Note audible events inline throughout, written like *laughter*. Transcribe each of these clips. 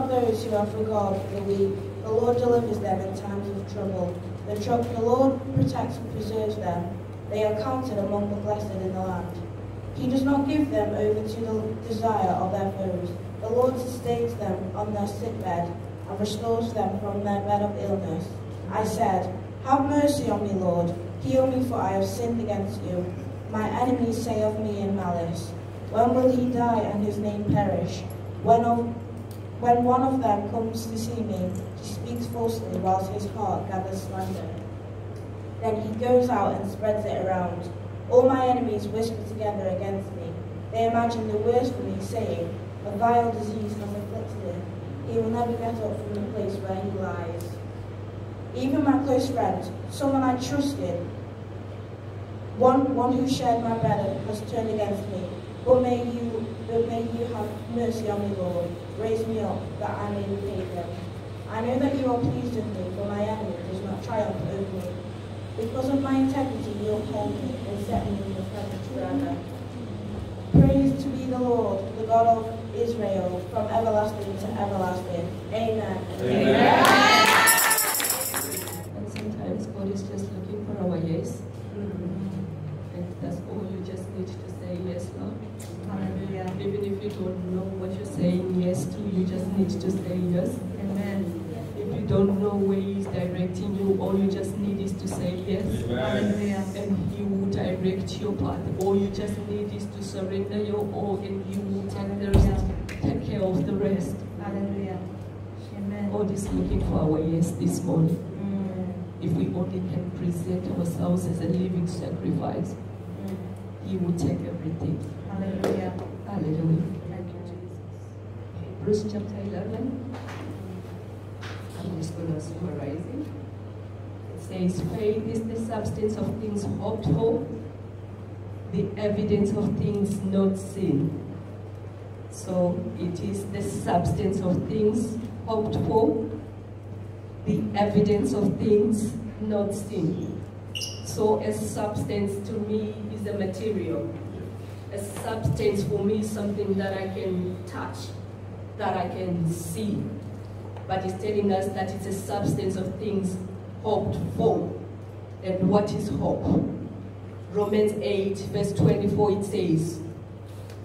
those who have regard for the weak. The Lord delivers them in times of trouble. The, the Lord protects and preserves them. They are counted among the blessed in the land. He does not give them over to the desire of their foes. The Lord sustains them on their sick bed and restores them from their bed of illness. I said, Have mercy on me, Lord. Heal me, for I have sinned against you. My enemies say of me in malice, When will he die and his name perish? When, of, when one of them comes to see me, he speaks falsely whilst his heart gathers slander. Then he goes out and spreads it around. All my enemies whisper together against me. They imagine the worst for me, saying, A vile disease has afflicted him. He will never get up from the place where he lies. Even my close friend, someone I trusted, one, one who shared my bed has turned against me. But may you, but may you have mercy on me, Lord. Raise me up, that I may repay them. I know that you are pleased with me, for my enemy does not triumph over me. Because of my integrity, you uphold me and set me in your presence forever. Praise to be the Lord, the God of Israel, from everlasting to everlasting. Amen. Amen. And sometimes God is just looking for our yes. And that's all you just need to say yes, Lord. Hallelujah. Even if you don't know what you're saying to, you just need to say yes. Amen. If you don't know where He's directing you, all you just need is to say yes. Hallelujah. And He will direct your path. All you just need is to surrender your all, and He will take the rest, take care of the rest. Hallelujah. Amen. God is looking for our yes this morning. Mm. If we only can present ourselves as a living sacrifice, Mm. He will take everything. Hallelujah. Hallelujah. Hebrews chapter 11. I'm just going to summarize it. It says, Faith is the substance of things hoped for, the evidence of things not seen. So it is the substance of things hoped for, the evidence of things not seen. So a substance to me is a material. A substance for me is something that I can touch, that I can see. But it's telling us that it's a substance of things hoped for. And what is hope? Romans 8, verse 24, it says,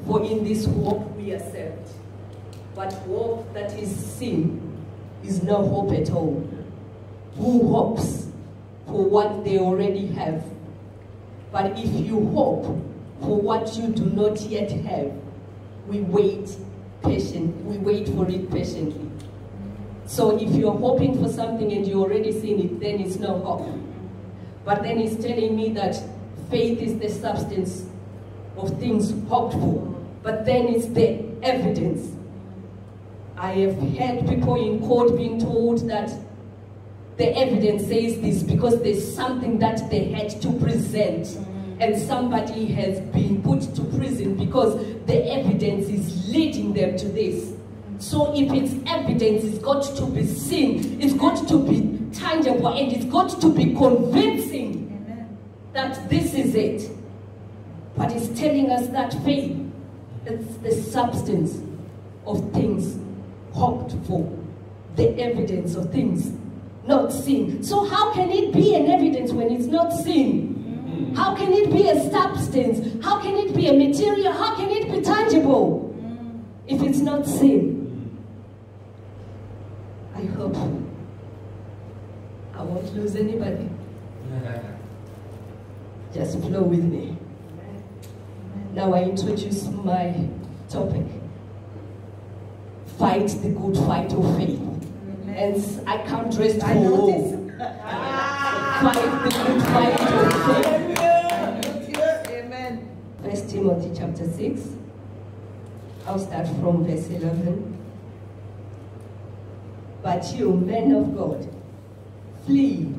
For in this hope we are saved. But hope that is seen is no hope at all. Who hopes for what they already have? But if you hope for what you do not yet have, we wait patient, we wait for it patiently. So if you're hoping for something and you already seen it, then it's no hope. But then it's telling me that faith is the substance of things hoped for. But then it's the evidence. I have heard people in court being told that the evidence says this because there's something that they had to present. And somebody has been put to prison because the evidence is leading them to this. So if it's evidence, it's got to be seen, it's got to be tangible, and it's got to be convincing Amen. that this is it. But it's telling us that faith is the substance of things hoped for, the evidence of things not seen. So how can it be an evidence when it's not seen? How can it be a substance? How can it be a material? How can it be tangible if it's not seen? I hope I won't lose anybody. *laughs* Just flow with me. Now I introduce my topic. Fight the good fight of faith. And I can't rest I for notice. *laughs* Ah. Fight the good fight of faith. Timothy chapter 6. I'll start from verse 11. But you, men of God, flee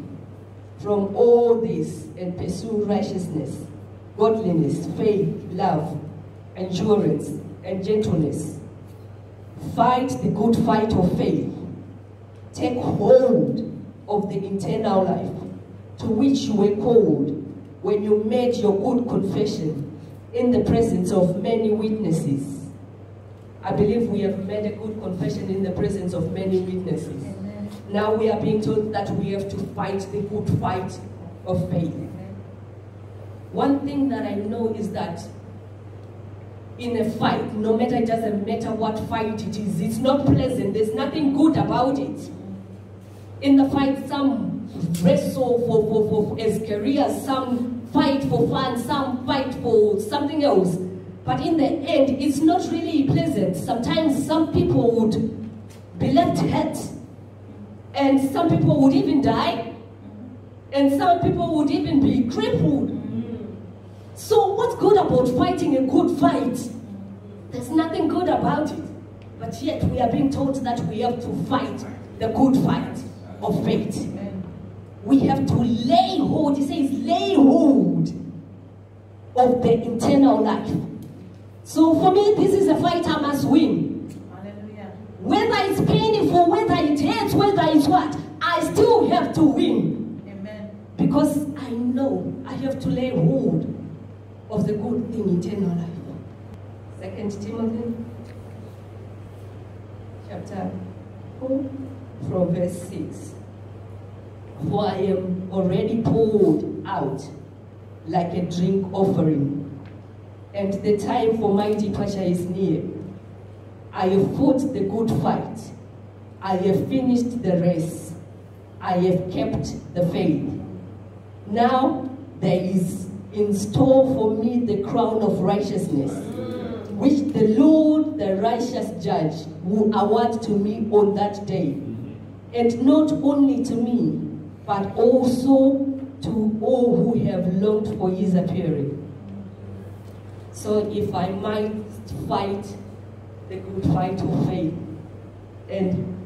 from all this and pursue righteousness, godliness, faith, love, endurance, and gentleness. Fight the good fight of faith. Take hold of the eternal life to which you were called when you made your good confession in the presence of many witnesses. I believe we have made a good confession in the presence of many witnesses. Amen. Now we are being told that we have to fight the good fight of faith. Amen. One thing that I know is that in a fight, no matter it doesn't matter what fight it is, it's not pleasant. There's nothing good about it. In the fight, some wrestle for, for, for as careers, some fight for fun, some fight for something else. But in the end, it's not really pleasant. Sometimes some people would be left hurt, and some people would even die, and some people would even be crippled. So what's good about fighting a good fight? There's nothing good about it. But yet we are being told that we have to fight the good fight of faith. We have to lay hold, he says, lay hold of the internal life. So for me, this is a fight I must win. Hallelujah. Whether it's painful, whether it hurts, whether it's what, I still have to win. Amen. Because I know I have to lay hold of the good thing, eternal life. Second Timothy chapter 4 from verse 6. For I am already poured out like a drink offering, and the time for my departure is near. I have fought the good fight. I have finished the race. I have kept the faith. Now there is in store for me the crown of righteousness, which the Lord, the righteous judge, will award to me on that day. And not only to me, but also to all who have longed for his appearing. So if I might fight the good fight of faith, and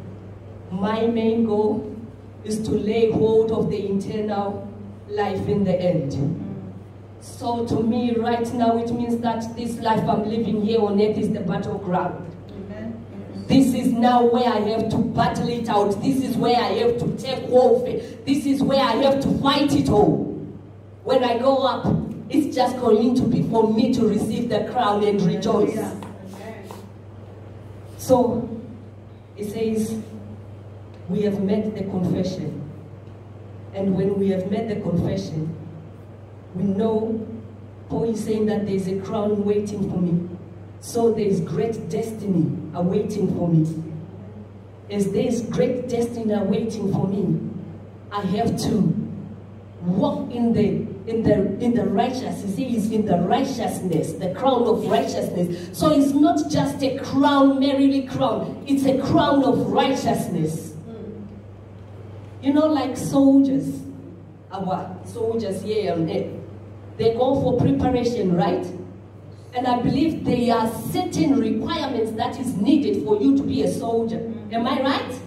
my main goal is to lay hold of the eternal life in the end. So to me, right now, it means that this life I'm living here on earth is the battleground. This is now where I have to battle it out. This is where I have to take warfare. This is where I have to fight it all. When I go up, it's just going to be for me to receive the crown and rejoice. So it says, we have made the confession. And when we have made the confession, we know Paul is saying that there's a crown waiting for me. So there's great destiny awaiting for me. As there's great destiny awaiting for me, I have to walk in the in the in the righteous. He says in the righteousness, the crown of righteousness. So it's not just a crown, merely crown. It's a crown of righteousness. You know, like soldiers, our soldiers here on earth, they go for preparation, right? And I believe there are certain requirements that is needed for you to be a soldier. Am I right?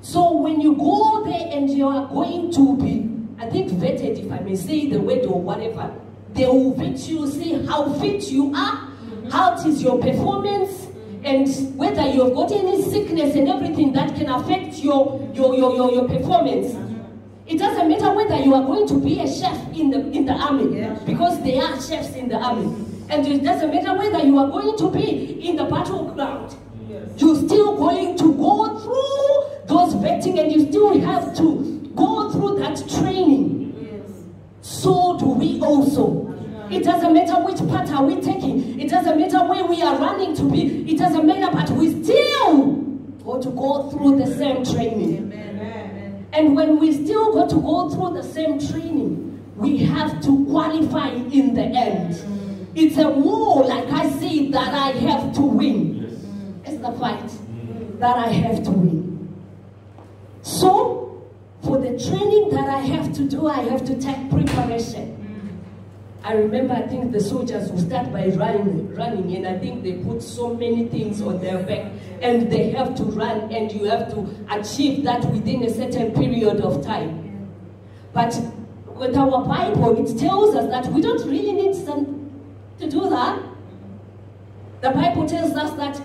So when you go there and you are going to be, I think vetted, if I may say the word or whatever, they will vet you, see how fit you are, how it is your performance, and whether you have got any sickness and everything that can affect your your your, your, your performance. It doesn't matter whether you are going to be a chef in the in the army, Yes. because there are chefs in the army. And it doesn't matter whether you are going to be in the battleground. You're still going to go through those vetting and you still have to go through that training. Yes. So do we also. It doesn't matter which path are we taking. It doesn't matter where we are running to be. It doesn't matter, but we still got to go through the same training. Amen. And when we still got to go through the same training, we have to qualify in the end. It's a war, like I said, that I have to win. It's the fight that I have to win. So, for the training that I have to do, I have to take preparation. I remember, I think the soldiers will start by running, running, and I think they put so many things on their back, and they have to run, and you have to achieve that within a certain period of time. But with our Bible, it tells us that we don't really need some, to do that. The Bible tells us that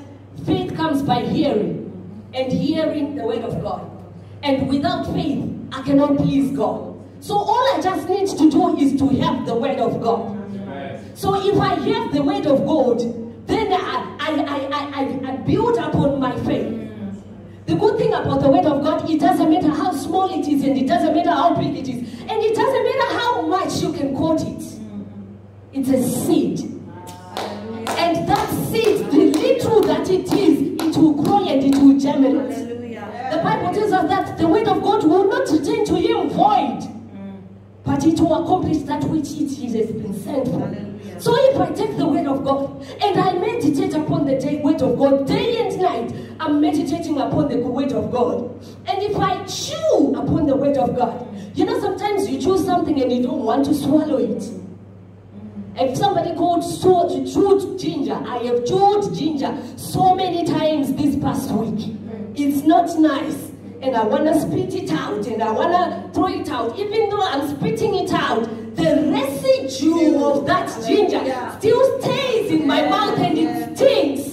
faith comes by hearing, and hearing the word of God. And without faith, I cannot please God. So all I just need to do is to have the word of God. So if I have the word of God, then I, I, I, I, I, built upon my faith. The good thing about the word of God, it doesn't matter how small it is and it doesn't matter how big it is. And it doesn't matter how much you can quote it. It's a seed. And that seed, the little that it is, it will grow and it will germinate. The Bible tells us that the word of God will not return to him void, but it will accomplish that which it has been sent for. So if I take the word of God and I meditate upon the day, word of God day and night, I'm meditating upon the word of God. And if I chew upon the word of God, you know, sometimes you chew something and you don't want to swallow it. If somebody called so, chewed ginger, I have chewed ginger so many times this past week. It's not nice. And I want to spit it out and I want to throw it out. Even though I'm spitting it out, the residue of that ginger still stays in my mouth and it stinks.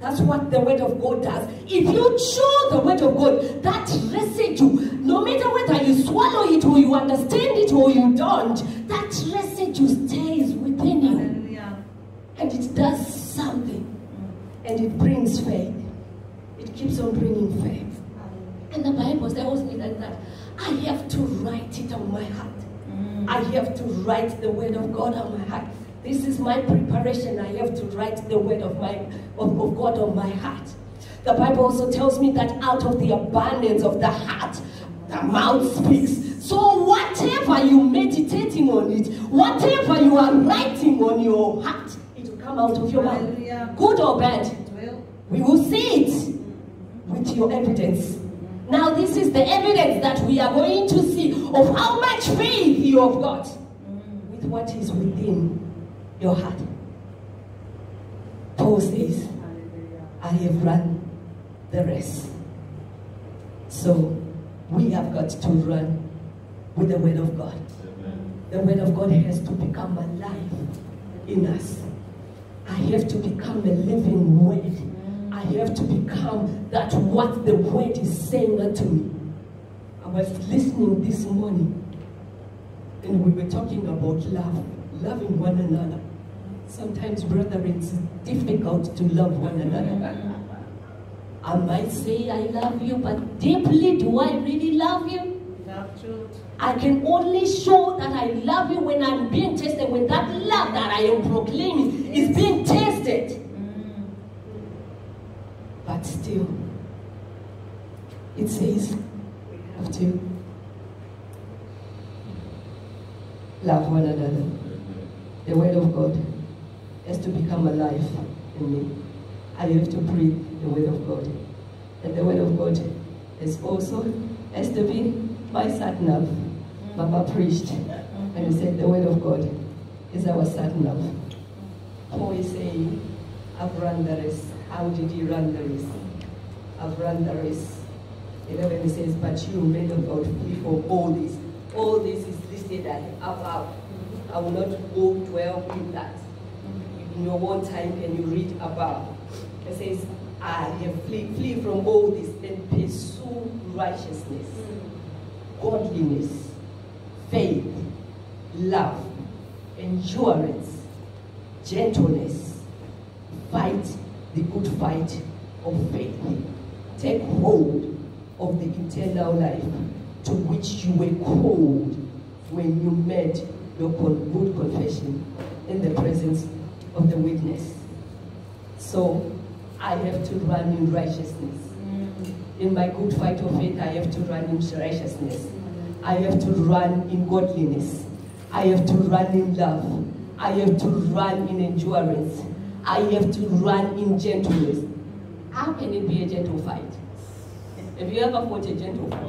That's what the word of God does. If you chew the word of God, that residue, no matter whether you swallow it or you understand it or you don't, that residue stays within you Hallelujah. and it does something and it brings faith. It keeps on bringing faith. And the Bible tells me that, that I have to write it on my heart. Mm. I have to write the word of God on my heart. This is my preparation. I have to write the word of my of, of God on my heart. The Bible also tells me that out of the abundance of the heart, the mouth speaks. So whatever you meditating on it, whatever you are writing on your heart, it will come out of your mouth. Good or bad. We will see it with your evidence. Now, this is the evidence that we are going to see of how much faith you have got with what is within your heart. Paul says, I have run the race. So, we have got to run with the Word of God. The Word of God has to become alive in us. I have to become a living Word. I have to become that what the Word is saying unto me. I was listening this morning and we were talking about love, loving one another. Sometimes, brother, it's difficult to love one another. I might say I love you, but deeply, do I really love you? I can only show that I love you when I'm being tested, when that love that I am proclaiming is being tested. But still, it says we have to love one another. The word of God has to become alive in me. I have to breathe the word of God. And the word of God is also has to be my sat nav. Mama preached and he said the word of God is our sat nav. Paul is saying, I've run the race. How did he run the race? I've run the race. 11 it says, but you men of God from all this. All this is listed above. I will not go dwell in that. In your own time, can you read above? It says, I have flee, flee from all this and pursue righteousness, godliness, faith, love, endurance, gentleness. Fight the good fight of faith. Take hold of the eternal life to which you were called when you made your good confession in the presence of the witness. So I have to run in righteousness. Mm. In my good fight of faith, I have to run in righteousness. I have to run in godliness. I have to run in love. I have to run in endurance. I have to run in gentleness. How can it be a gentle fight? Have you ever fought a gentle fight?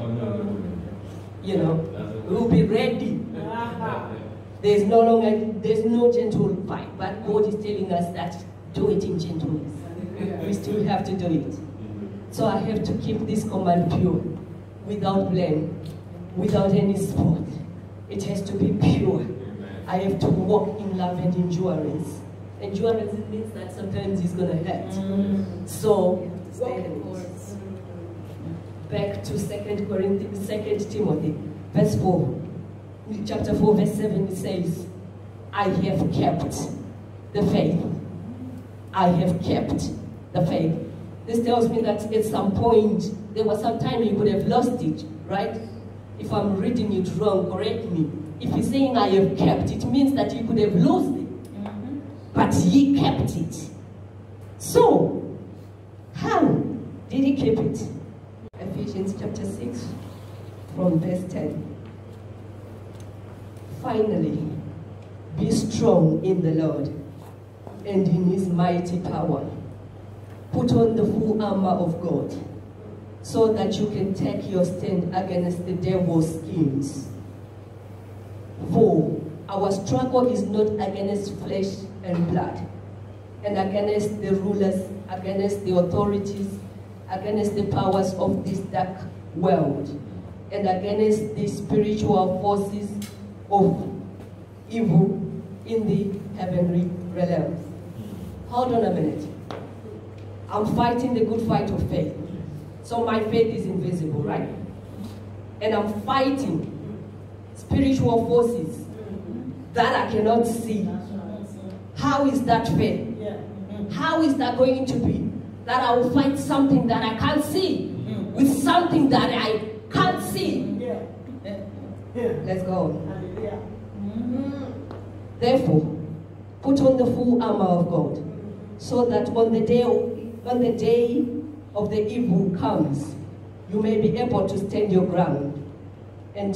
You know, we'll be ready. *laughs* There's no longer, there's no gentle fight, but God is telling us that do it in gentleness. We still have to do it. So I have to keep this command pure, without blame, without any spot. It has to be pure. I have to walk in love and endurance. Endurance means that sometimes it's gonna hurt. So in it. Back to Second Corinthians, Second Timothy, verse four, chapter four, verse seven. It says, "I have kept the faith. I have kept the faith. This tells me that at some point, there was some time you could have lost it, right? If I'm reading it wrong, correct me. If he's saying I have kept, it means that you could have lost it. Mm-hmm. But he kept it. So, how did he keep it? Ephesians chapter 6, from verse 10. Finally, be strong in the Lord and in his mighty power. Put on the full armor of God so that you can take your stand against the devil's schemes. For our struggle is not against flesh and blood, and against the rulers, against the authorities, against the powers of this dark world, and against the spiritual forces of evil in the heavenly realms. Hold on a minute. I'm fighting the good fight of faith. So my faith is invisible, right? And I'm fighting spiritual forces that I cannot see. How is that fair? How is that going to be? That I will fight something that I can't see with something that I can't see. Let's go. Mm-hmm. Therefore, put on the full armor of God, so that on the day when the day of the evil comes, you may be able to stand your ground. And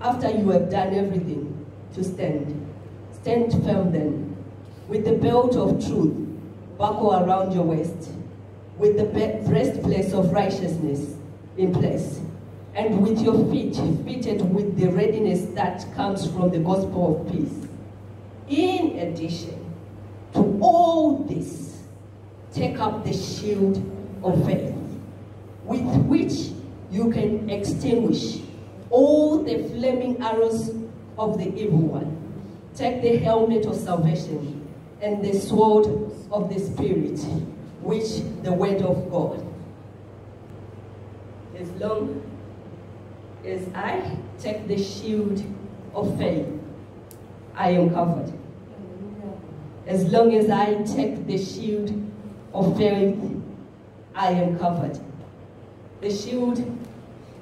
after you have done everything to stand, stand firm then, with the belt of truth buckle around your waist, with the breastplate of righteousness in place, and with your feet fitted with the readiness that comes from the gospel of peace. In addition to all this, take up the shield of faith, with which you can extinguish all the flaming arrows of the evil one. Take the helmet of salvation and the sword of the Spirit, which the word of God. As long as I take the shield of faith, I am covered. As long as I take the shield of faith, I am covered. The shield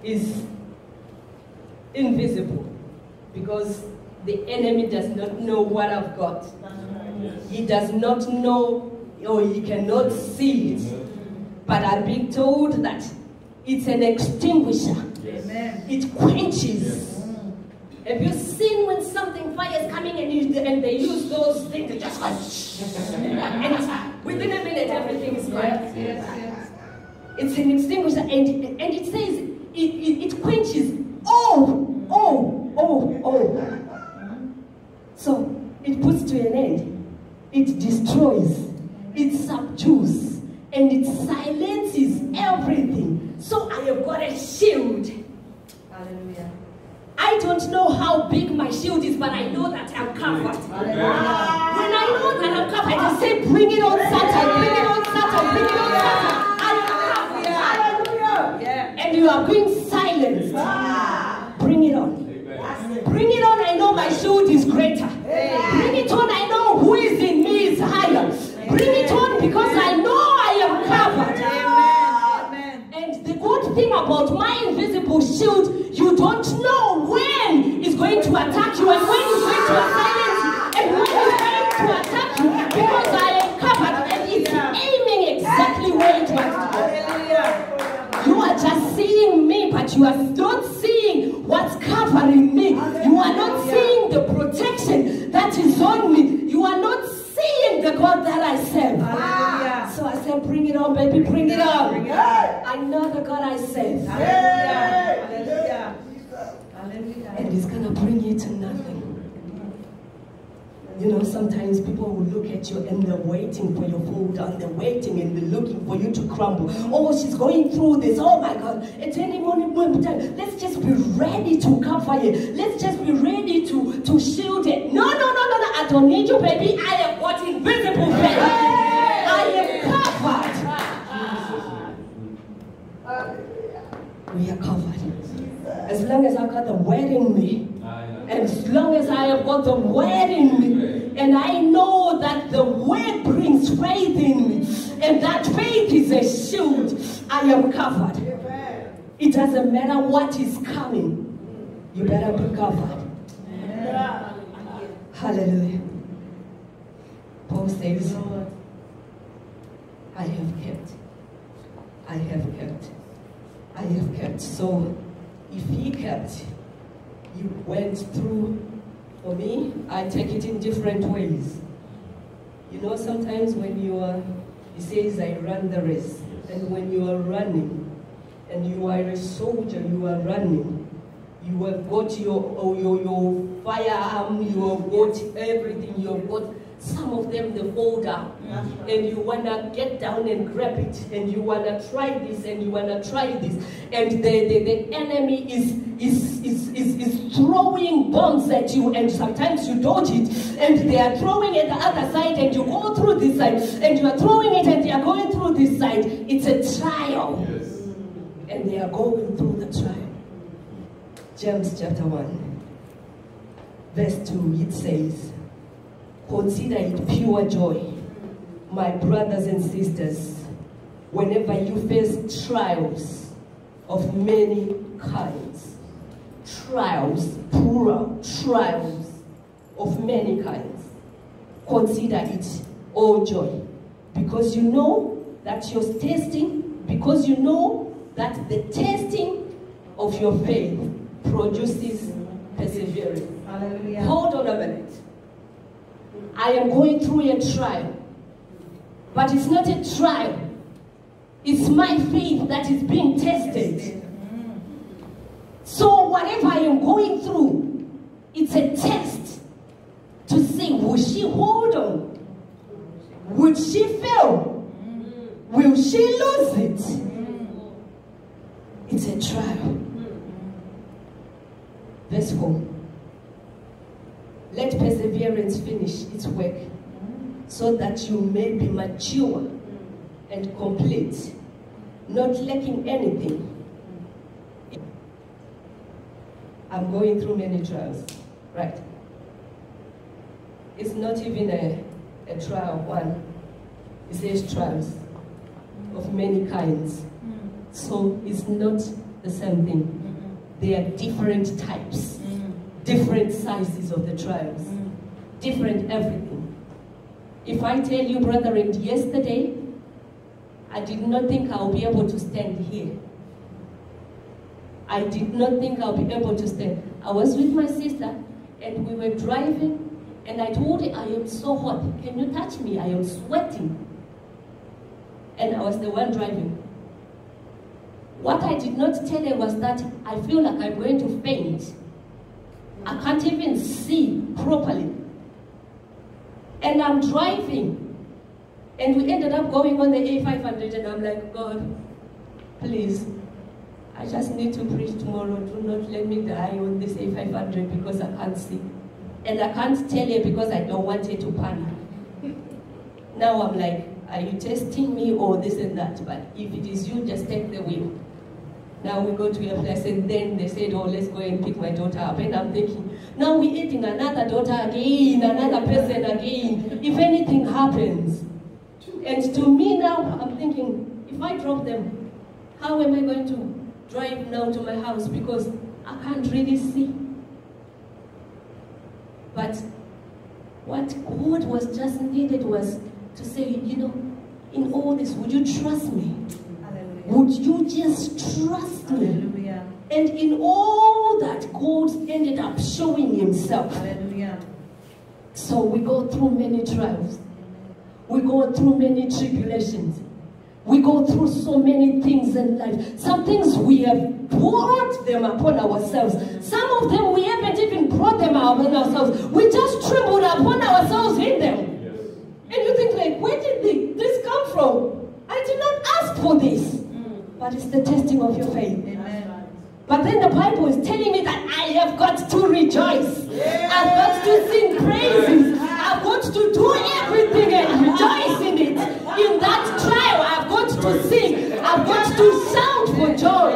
is invisible because the enemy does not know what I've got. He does not know or he cannot see it. Mm-hmm. But I've been told that it's an extinguisher. Amen. It quenches. Mm. Have you seen when something fire is coming and, you, and they use those things to just *laughs* and within a minute everything is gone. Yes, yes, yes. It's an extinguisher and, and it says it, it, it quenches oh, oh, oh, oh. So it puts to an end. It destroys. It subdues. And it silences everything. So I have got a shield. Hallelujah. I don't know how big my shield is, but I know that I'm covered. Hallelujah. When I know that I'm covered, I say, bring it on Satan, bring it on Satan, bring it on Satan. I am covered. Yeah. And you are being silenced. Ah. Bring it on. Bring it on, I know my shield is greater. Bring it on, I know who is in me is higher. Bring it on because I know I am covered. Amen. And the good thing about my invisible shield, you don't know when it's going to attack you and when it's going to silence you and when it's going to attack you because I am covered and it's aiming exactly where it wants to go. You are just seeing me, but you are not seeing what's covering me. You are not seeing the protection that is on me. You are not seeing the God that I serve. Hallelujah. So I said, bring it on, baby, bring it on. Bring it on. I know the God I serve. Hallelujah. Hallelujah. Hallelujah. And it's gonna bring you to nothing. You know, sometimes people will look at you and they're waiting for your food and they're waiting and they're looking for you to crumble. Oh, she's going through this. Oh my God. At any moment, moment time, let's just be ready to cover it. Let's just be ready to, to shield it. No, no, no, no, no. I don't need you, baby. I have got invisible faith. I am covered. We are covered. As long as I've got the word in me, ah, as long as I have got the word in me, and I know that the word brings faith in me, And that faith is a shield. I am covered. It doesn't matter what is coming. You better be covered. Hallelujah. Paul says, I have kept. I have kept. I have kept. So if he kept, you went through. For me, I take it in different ways. You know, sometimes when you are, he says, I run the race. And when you are running, and you are a soldier, you are running, you have got your, oh, your, your firearm, you have got everything, you have got some of them they fall down. And you wanna get down and grab it, and you wanna try this, and you wanna try this. And the, the, the enemy is, is, is, is, is throwing bombs at you, and sometimes you dodge it, and they are throwing at the other side, and you go through this side, and you are throwing it, and they are going through this side. It's a trial. And they are going through the trial. James chapter 1, verse 2, it says, Consider it pure joy, my brothers and sisters, whenever you face trials of many kinds. Trials, plural, trials of many kinds. Consider it all joy, because you know that your testing, because you know that the testing of your faith produces perseverance. Hallelujah. Hold on a minute. I am going through a trial. But it's not a trial. It's my faith that is being tested. So whatever I am going through, it's a test to see will she hold on? Would she fail? Will she lose it? It's a trial. Verse 4. Let perseverance finish its work so that you may be mature and complete, not lacking anything. I'm going through many trials, right? It's not even a, a trial one. It says trials of many kinds. Mm. So it's not the same thing. They are different types, different sizes of the trials, mm. different everything. If I tell you, brethren, yesterday, I did not think I'll be able to stand here. I did not think I'll be able to stand. I was with my sister, and we were driving, and I told her, I am so hot. Can you touch me? I am sweating. And I was the one driving. What I did not tell her was that I feel like I'm going to faint. I can't even see properly. And I'm driving. And we ended up going on the A500 and I'm like, God, please, I just need to preach tomorrow. Do not let me die on this A500 because I can't see. And I can't tell you because I don't want you to panic. Now I'm like, are you testing me or this and that? But if it is you, just take the wheel. Now we go to a place and then they said, oh, let's go and pick my daughter up. And I'm thinking, now we're eating another daughter again, another person again. If anything happens. And to me now, I'm thinking, if I drop them, how am I going to drive now to my house? Because I can't really see. But what God was just needed was to say, you know, in all this, would you trust me? Would you just trust me? Hallelujah. And in all that, God ended up showing himself. Hallelujah. So we go through many trials. We go through many tribulations. We go through so many things in life. Some things we have brought them upon ourselves. Some of them we haven't even brought them upon ourselves. We just trembled upon ourselves in them. And you think like, where did the- this come from? I did not ask for this. But it's the testing of your faith. Amen. But then the Bible is telling me that I have got to rejoice. I've got to sing praises. I've got to do everything and rejoice in it. In that trial, I've got to sing. I've got to shout for joy.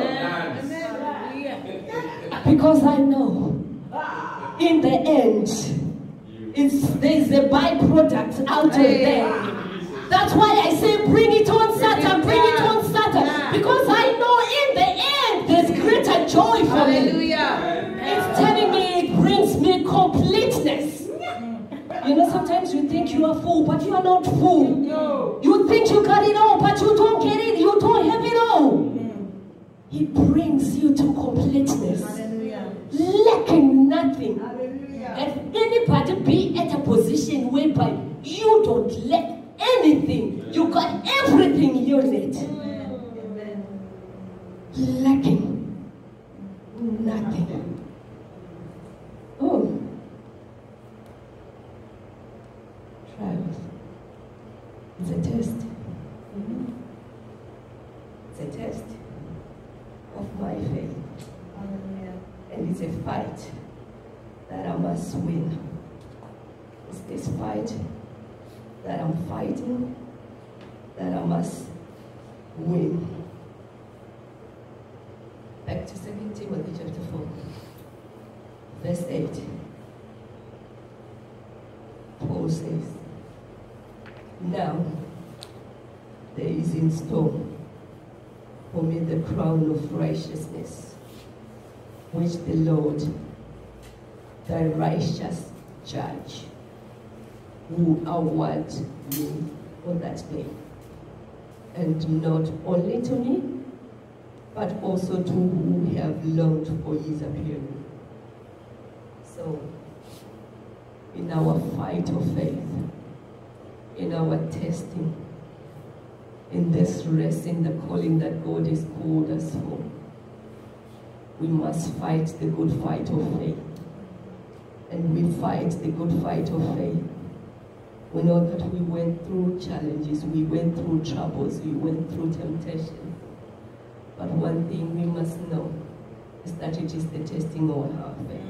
Because I know in the end, it's there's a byproduct out of there. That's why I say bring it on Satan, bring it on Satan. Yeah. Because I know in the end there's me. Hallelujah. It's telling me it brings me completeness. You know, sometimes you think you are full, but you are not full. No. You think you got it all, but you don't get it. You don't have it all. He brings you to completeness, Hallelujah. lacking nothing. Hallelujah. And anybody be at a position whereby you don't lack anything. You got everything you need. Amen. Lacking nothing. Oh. Trials. It's a test. It's a test of my faith. Hallelujah. And it's a fight that I must win. It's this fight that I'm fighting that I must win. Back to 2 Timothy chapter 4, verse 8. Paul says, Now there is in store for me the crown of righteousness which the Lord, the righteous judge, will award me on that day. And not only to me, but also to who have longed for his appearing. So, in our fight of faith, in our testing, in this race, in the calling that God has called us for, we must fight the good fight of faith. And we fight the good fight of faith. We know that we went through challenges, we went through troubles, we went through temptation. But one thing we must know is that it is the testing of our faith.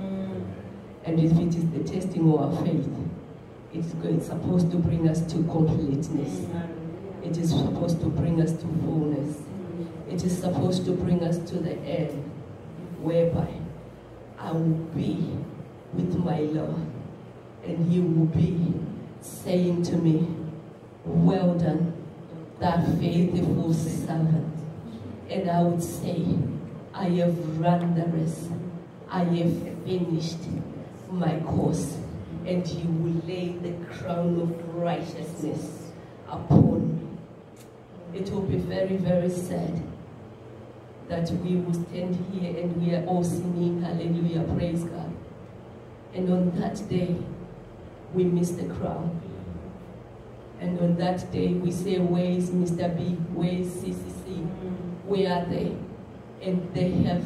And if it is the testing of our faith, it's supposed to bring us to completeness. It is supposed to bring us to fullness. It is supposed to bring us to the end, whereby I will be with my Lord, and He will be saying to me, Well done, thou faithful servant. And I would say, I have run the race, I have finished my course, and He will lay the crown of righteousness upon me. It will be very, very sad that we will stand here and we are all singing hallelujah, praise God. And on that day, we miss the crown. And on that day, we say, Where is Mr. B? Where is CCC? Where are they? And they have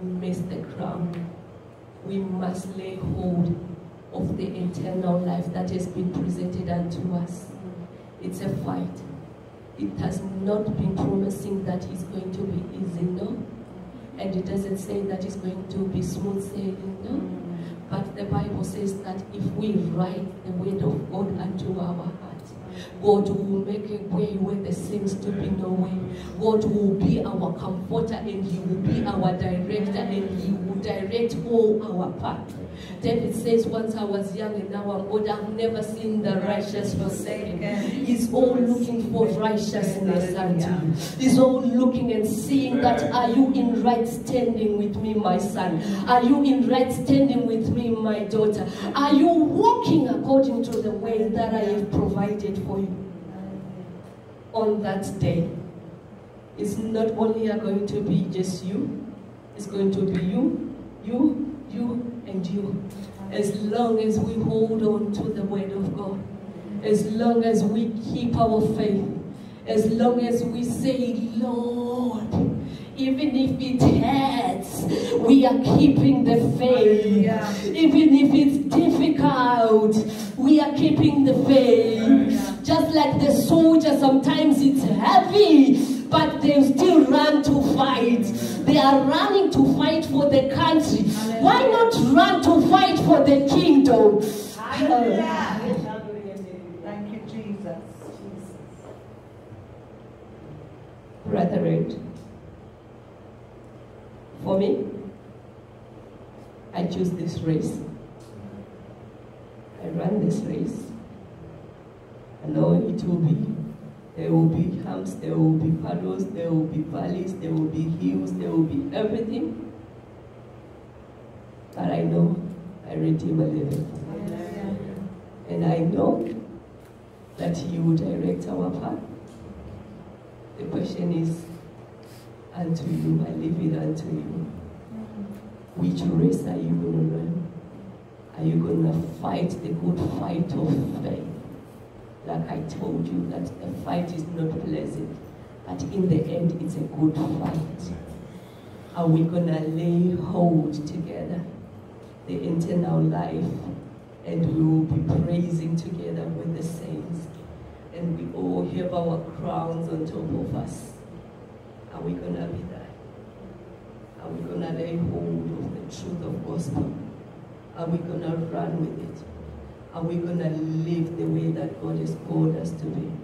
missed the crown. We must lay hold of the eternal life that has been presented unto us. It's a fight. It has not been promising that it's going to be easy, no. And it doesn't say that it's going to be smooth sailing, no. But the Bible says that if we write the word of God unto our heart, God will make a way where there seems to be no way. God will be our comforter and He will be our director and He will direct all our path. David says, Once I was young and now I'm old, I've never seen the righteous forsaken. He's all looking for righteousness unto you. He's all looking and seeing that are you in right standing with me, my son? Are you in right standing with me, my daughter? Are you walking according to the way that I have provided for you? On that day, it's not only going to be just you, it's going to be you, you, you, and you. As long as we hold on to the word of God, as long as we keep our faith, as long as we say, Lord, even if it hurts, we are keeping the faith. Hallelujah. Even if it's difficult, we are keeping the faith. Just like the soldier, sometimes it's heavy, but they still run to fight. They are running to fight for the country. Why not run to fight for the kingdom? Hallelujah. Thank you, Jesus. Brethren, for me, I choose this race. I run this race. I know it will be There will be there will be puddles, there will be valleys, there will be hills, there will be everything. But I know my Redeemer liveth. And I know that He will direct our path. The question is, unto you, I leave it unto you. Which race are you going to run? Are you going to fight the good fight of faith? Like I told you, that the fight is not pleasant, but in the end, it's a good fight. Are we to lay hold together the eternal life and we will be praising together with the saints? And we all have our crowns on top of us. Are we to be there? Are we to lay hold of the truth of gospel? Are we to run with it? Are we going to live the way that God has called us to be?